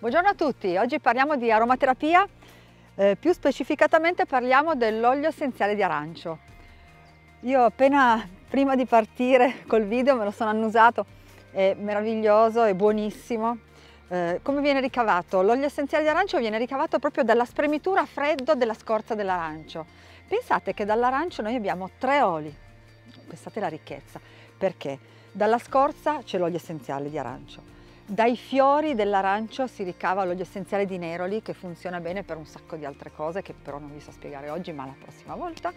Buongiorno a tutti, oggi parliamo di aromaterapia, eh, più specificatamente parliamo dell'olio essenziale di arancio. Io appena prima di partire col video me lo sono annusato, è meraviglioso, è buonissimo. Eh, come viene ricavato? L'olio essenziale di arancio viene ricavato proprio dalla spremitura a freddo della scorza dell'arancio. Pensate che dall'arancio noi abbiamo tre oli, pensate la ricchezza, perché dalla scorza c'è l'olio essenziale di arancio, dai fiori dell'arancio si ricava l'olio essenziale di neroli che funziona bene per un sacco di altre cose che però non vi so spiegare oggi ma la prossima volta.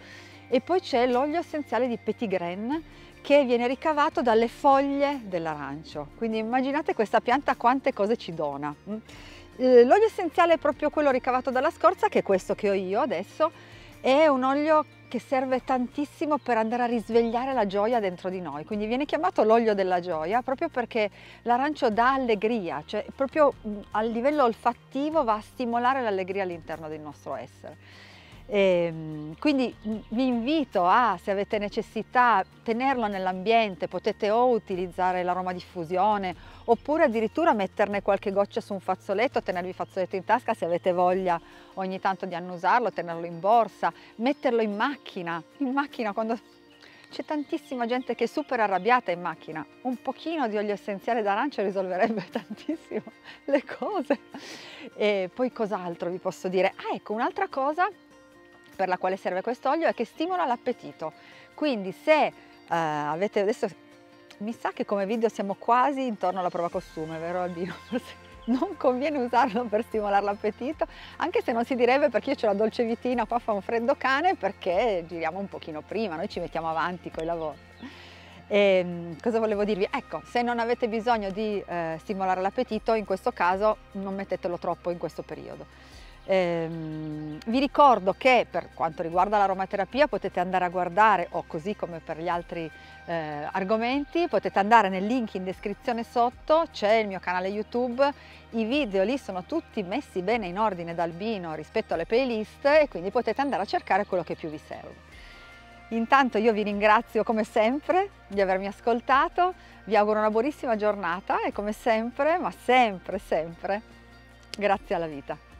E poi c'è l'olio essenziale di petit grain che viene ricavato dalle foglie dell'arancio. Quindi immaginate questa pianta quante cose ci dona. Mm. Eh, l'olio essenziale è proprio quello ricavato dalla scorza che è questo che ho io adesso. È un olio che serve tantissimo per andare a risvegliare la gioia dentro di noi, quindi viene chiamato l'olio della gioia proprio perché l'arancio dà allegria, cioè proprio a livello olfattivo va a stimolare l'allegria all'interno del nostro essere. E, ehm, quindi vi invito a, se avete necessità, tenerlo nell'ambiente, potete o utilizzare l'aroma diffusione oppure addirittura metterne qualche goccia su un fazzoletto, tenervi il fazzoletto in tasca se avete voglia ogni tanto di annusarlo, tenerlo in borsa, metterlo in macchina, in macchina quando c'è tantissima gente che è super arrabbiata in macchina, un pochino di olio essenziale d'arancia risolverebbe tantissimo le cose. E poi cos'altro vi posso dire? Ah ecco, un'altra cosa per la quale serve questo olio è che stimola l'appetito. Quindi se eh, avete adesso mi sa che come video siamo quasi intorno alla prova costume, vero Albino? Non conviene usarlo per stimolare l'appetito, anche se non si direbbe perché io ho la dolce vitina, qua fa un freddo cane perché giriamo un pochino prima, noi ci mettiamo avanti con i lavori. E, ehm, cosa volevo dirvi? Ecco, se non avete bisogno di eh, stimolare l'appetito, in questo caso non mettetelo troppo in questo periodo. Ehm, vi ricordo che per quanto riguarda l'aromaterapia potete andare a guardare, o così come per gli altri eh, argomenti, potete andare nel link in descrizione sotto, c'è il mio canale YouTube, i video lì sono tutti messi bene in ordine dal Bino rispetto alle playlist e quindi potete andare a cercare quello che più vi serve. Intanto io vi ringrazio come sempre di avermi ascoltato, vi auguro una buonissima giornata e come sempre, ma sempre, sempre, grazie alla vita.